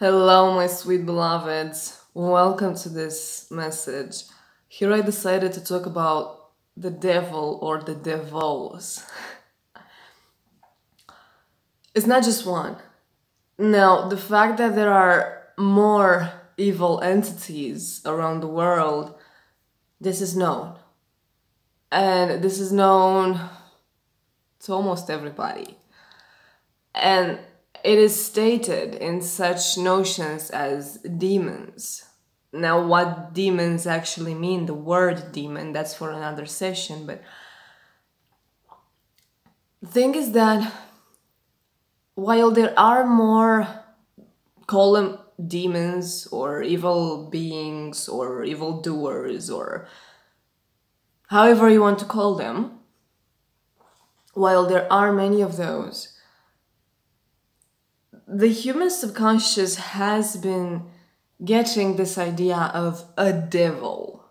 Hello, my sweet beloveds. Welcome to this message. Here I decided to talk about the devil or the devils. It's not just one. Now, the fact that there are more evil entities around the world, this is known. And this is known to almost everybody. And it is stated in such notions as demons. Now, what demons actually mean, the word demon, that's for another session, but the thing is that while there are more, call them demons or evil beings or evil doers or however you want to call them, while there are many of those, the human subconscious has been getting this idea of a devil,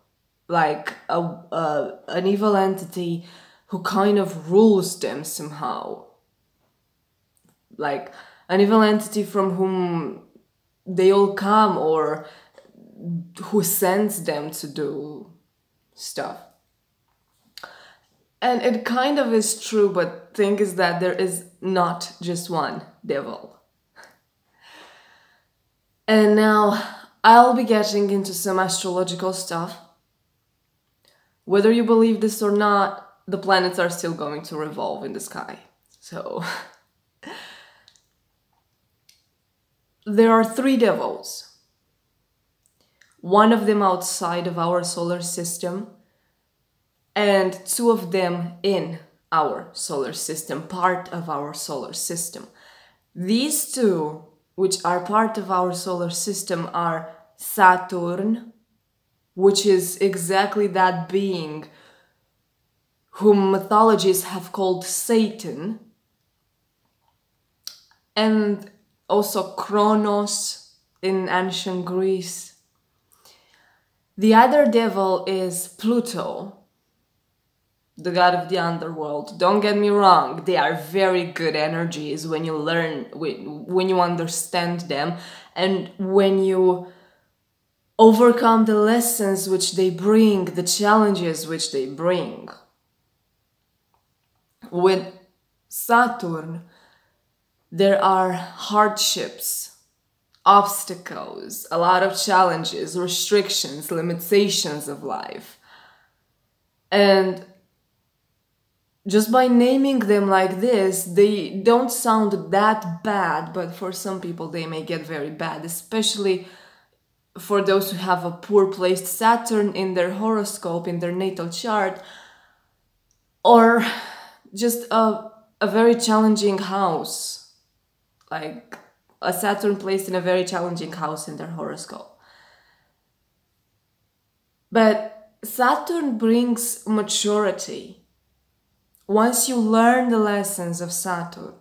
like a, an evil entity who kind of rules them somehow, like an evil entity from whom they all come or who sends them to do stuff. And it kind of is true, but thing is that there is not just one devil. And now I'll be getting into some astrological stuff. Whether you believe this or not, the planets are still going to revolve in the sky. So there are three devils. One of them outside of our solar system, and two of them in our solar system, part of our solar system. These two which are part of our solar system are Saturn, which is exactly that being whom mythologists have called Satan, and also Kronos in ancient Greece. The other devil is Pluto, the god of the underworld. Don't get me wrong, they are very good energies when you learn, when you understand them, and when you overcome the lessons which they bring, the challenges which they bring. With Saturn, there are hardships, obstacles, a lot of challenges, restrictions, limitations of life. And just by naming them like this, they don't sound that bad, but for some people they may get very bad, especially for those who have a poor placed Saturn in their horoscope, in their natal chart, or just a, a very challenging house, like a Saturn placed in a very challenging house in their horoscope. But Saturn brings maturity once you learn the lessons of Saturn,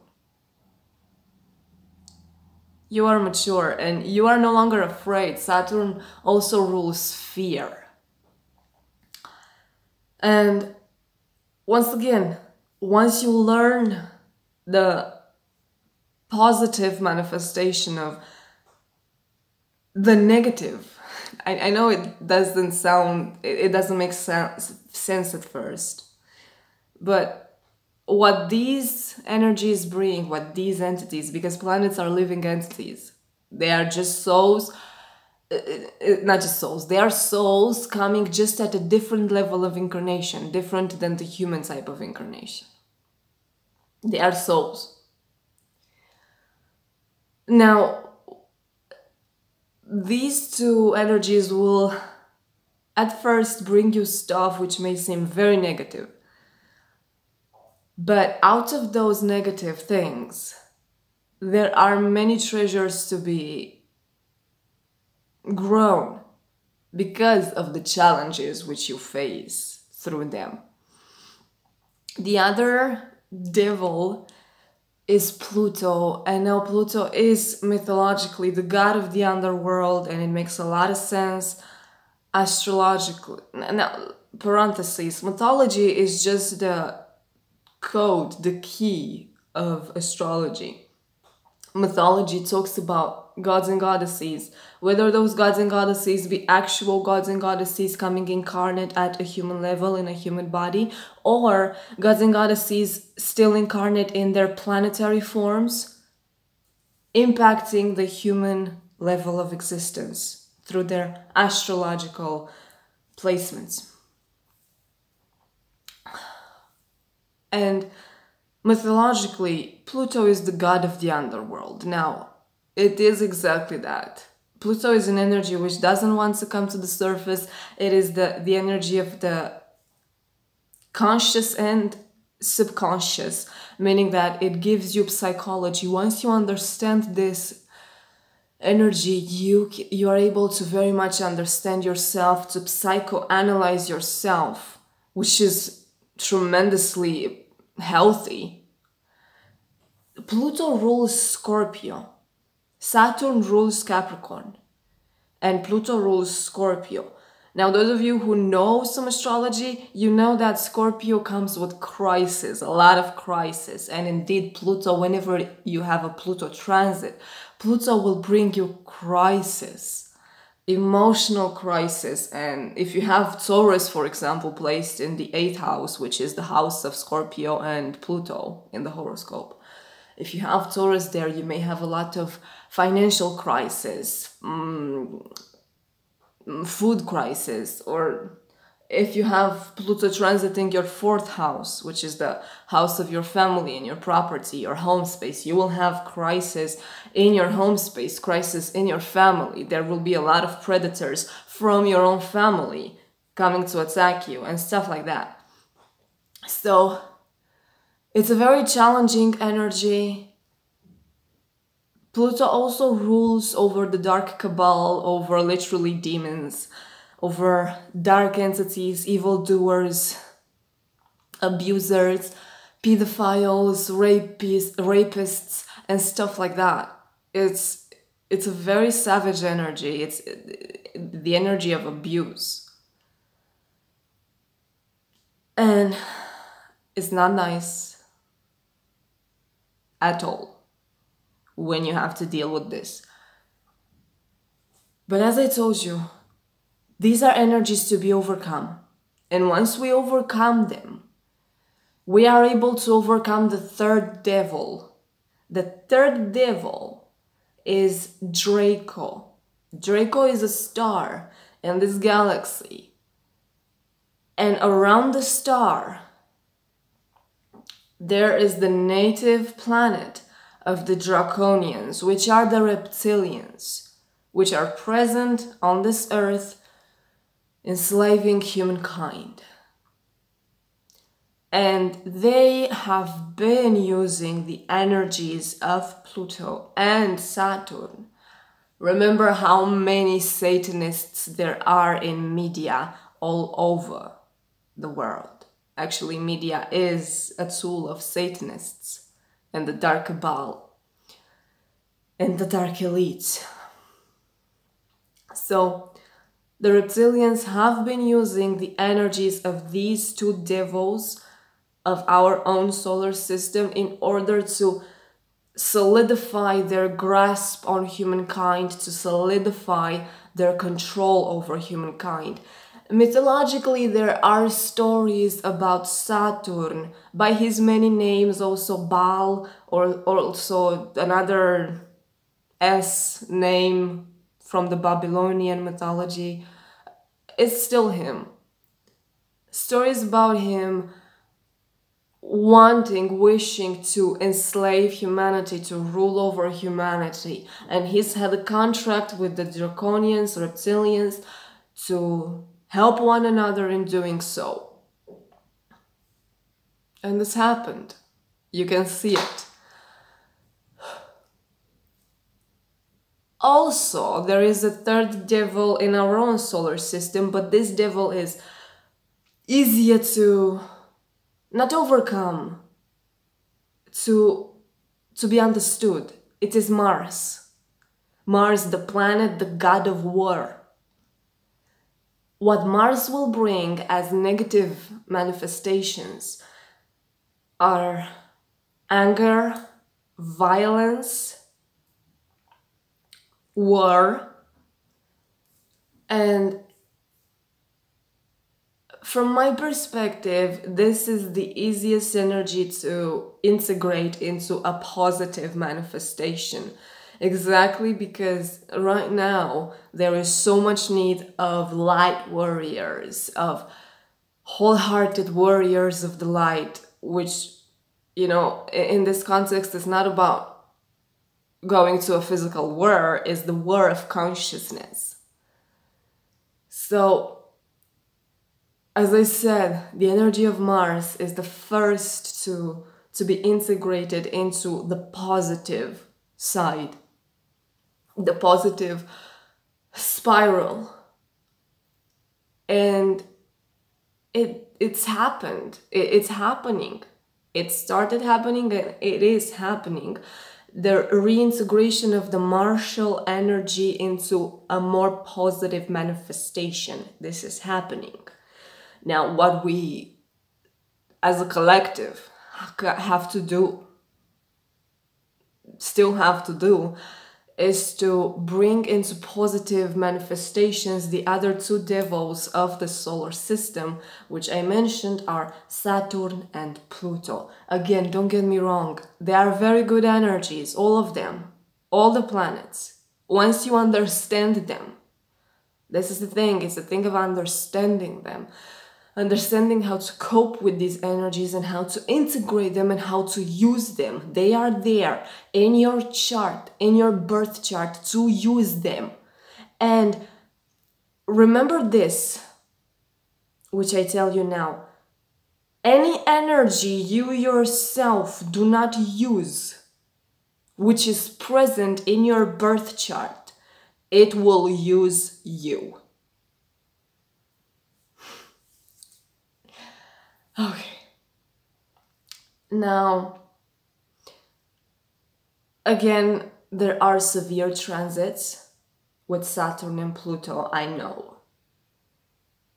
you are mature and you are no longer afraid. Saturn also rules fear. And once again, once you learn the positive manifestation of the negative, I, I know it doesn't sound, it, it doesn't make sense, sense at first but what these energies bring, what these entities, because planets are living entities, they are just souls, uh, uh, not just souls, they are souls coming just at a different level of incarnation, different than the human type of incarnation. They are souls. Now, these two energies will at first bring you stuff which may seem very negative but out of those negative things, there are many treasures to be grown because of the challenges which you face through them. The other devil is Pluto, and now Pluto is mythologically the god of the underworld, and it makes a lot of sense astrologically. Now, parentheses, mythology is just the code, the key of astrology. mythology talks about gods and goddesses, whether those gods and goddesses be actual gods and goddesses coming incarnate at a human level in a human body, or gods and goddesses still incarnate in their planetary forms, impacting the human level of existence through their astrological placements. And mythologically, Pluto is the god of the underworld. Now, it is exactly that. Pluto is an energy which doesn't want to come to the surface. It is the, the energy of the conscious and subconscious, meaning that it gives you psychology. Once you understand this energy, you you are able to very much understand yourself, to psychoanalyze yourself, which is tremendously healthy. Pluto rules Scorpio. Saturn rules Capricorn. And Pluto rules Scorpio. Now, those of you who know some astrology, you know that Scorpio comes with crisis, a lot of crisis. And indeed, Pluto, whenever you have a Pluto transit, Pluto will bring you crisis, emotional crisis. And if you have Taurus, for example, placed in the eighth house, which is the house of Scorpio and Pluto in the horoscope, if you have Taurus there, you may have a lot of financial crisis, um, food crisis, or if you have Pluto transiting your fourth house, which is the house of your family and your property, your home space, you will have crisis in your home space, crisis in your family. There will be a lot of predators from your own family coming to attack you and stuff like that. So it's a very challenging energy. Pluto also rules over the dark cabal, over literally demons over dark entities, evildoers, abusers, pedophiles, rapists, rapists, and stuff like that. It's it's a very savage energy. It's the energy of abuse. And it's not nice at all when you have to deal with this. But as I told you, these are energies to be overcome. And once we overcome them, we are able to overcome the third devil. The third devil is Draco. Draco is a star in this galaxy. And around the star, there is the native planet of the Draconians, which are the reptilians, which are present on this earth enslaving humankind. And they have been using the energies of Pluto and Saturn. Remember how many Satanists there are in media all over the world. Actually, media is a tool of Satanists and the dark cabal and the dark elite. So, the reptilians have been using the energies of these two devils of our own solar system in order to solidify their grasp on humankind, to solidify their control over humankind. Mythologically, there are stories about Saturn by his many names, also Baal, or also another S name from the Babylonian mythology, it's still him. Stories about him wanting, wishing to enslave humanity, to rule over humanity. And he's had a contract with the Draconians, reptilians, to help one another in doing so. And this happened. You can see it. Also, there is a third devil in our own solar system, but this devil is easier to not overcome, to, to be understood. It is Mars. Mars, the planet, the god of war. What Mars will bring as negative manifestations are anger, violence, war and from my perspective, this is the easiest energy to integrate into a positive manifestation. Exactly because right now there is so much need of light warriors, of wholehearted warriors of the light, which, you know, in this context is not about going to a physical war, is the war of consciousness. So as I said, the energy of Mars is the first to, to be integrated into the positive side, the positive spiral. And it it's happened. It, it's happening. It started happening and it is happening. The reintegration of the martial energy into a more positive manifestation. This is happening. Now, what we as a collective have to do, still have to do, is to bring into positive manifestations the other two devils of the solar system, which I mentioned are Saturn and Pluto. Again, don't get me wrong, they are very good energies, all of them, all the planets. Once you understand them, this is the thing, it's the thing of understanding them understanding how to cope with these energies and how to integrate them and how to use them. They are there in your chart, in your birth chart to use them. And remember this, which I tell you now. Any energy you yourself do not use, which is present in your birth chart, it will use you. Okay. Now, again, there are severe transits with Saturn and Pluto, I know.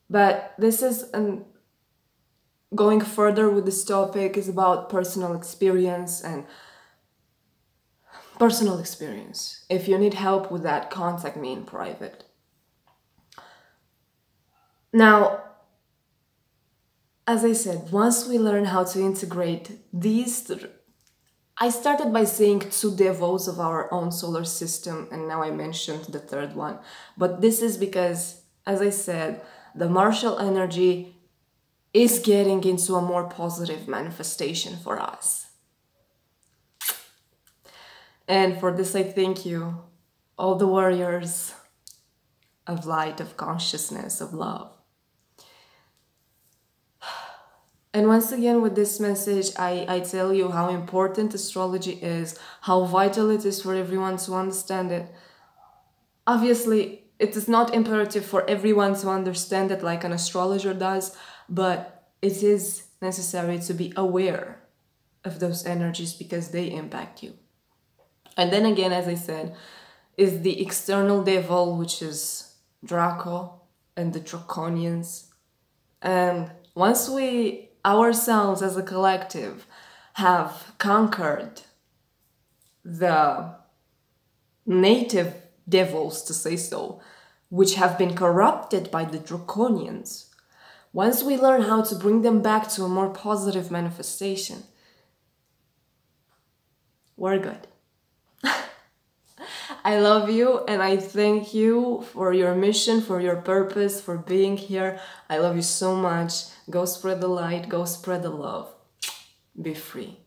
But this is an going further with this topic is about personal experience and personal experience. If you need help with that, contact me in private. Now, as I said, once we learn how to integrate these, I started by saying two devils of our own solar system, and now I mentioned the third one. But this is because, as I said, the martial energy is getting into a more positive manifestation for us. And for this, I thank you, all the warriors of light, of consciousness, of love. And once again, with this message, I, I tell you how important astrology is, how vital it is for everyone to understand it. Obviously, it is not imperative for everyone to understand it like an astrologer does, but it is necessary to be aware of those energies because they impact you. And then again, as I said, is the external devil, which is Draco and the Draconians. And once we ourselves as a collective have conquered the native devils, to say so, which have been corrupted by the draconians, once we learn how to bring them back to a more positive manifestation, we're good. I love you and I thank you for your mission, for your purpose, for being here. I love you so much. Go spread the light, go spread the love. Be free.